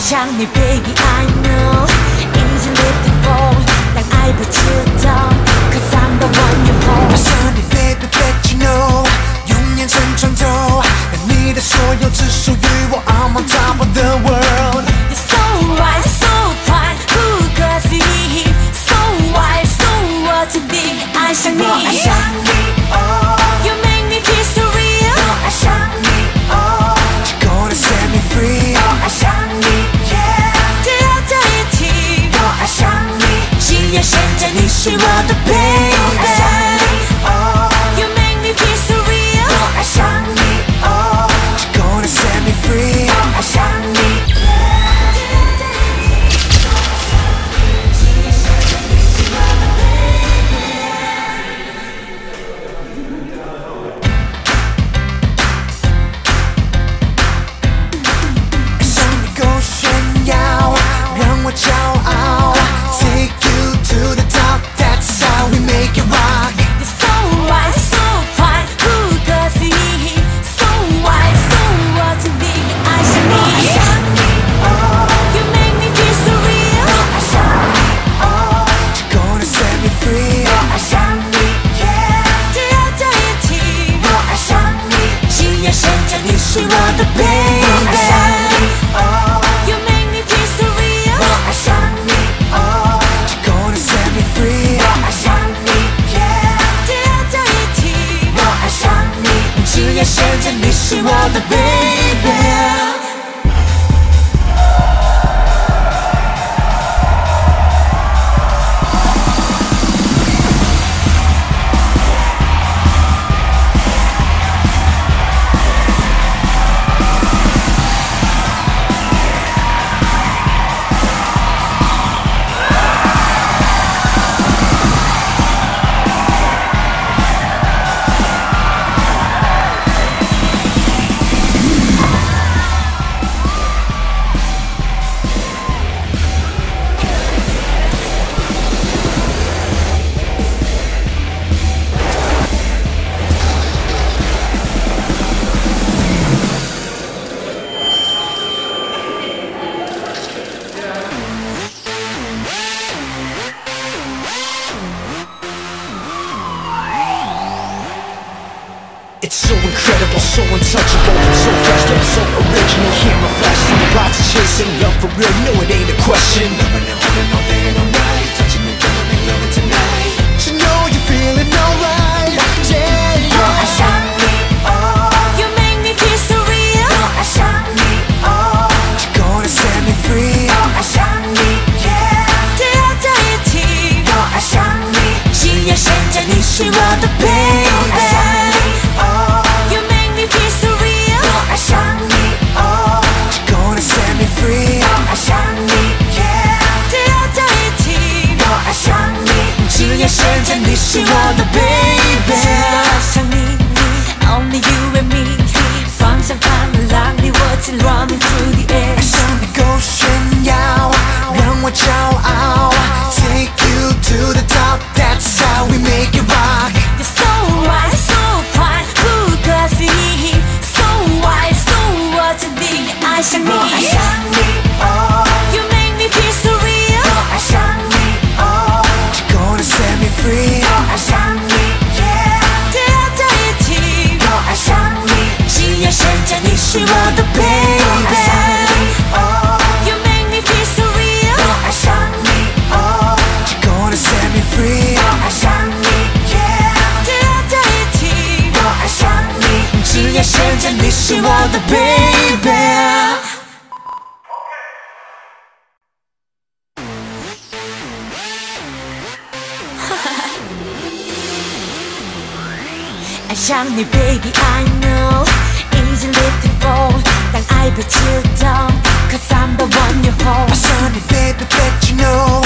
Touch baby I know. Isn't it the goal I'm the one you want. Touch me baby bet you know. 6년 전전도 난 네가 소유지수유와 I'm on top of the world. You're so so fine. 그것이 So right so what to I Finish him out the baby she are the baby. incredible, so untouchable So fresh, yet so original, here my flash Lots of chasing, love for real, no it ain't a question. brother, baby You make me feel so real. Oh. You're gonna set me free. Yeah, I shall me baby I know. I bet you don't Cause I'm the one you hold. I saw it baby but you know.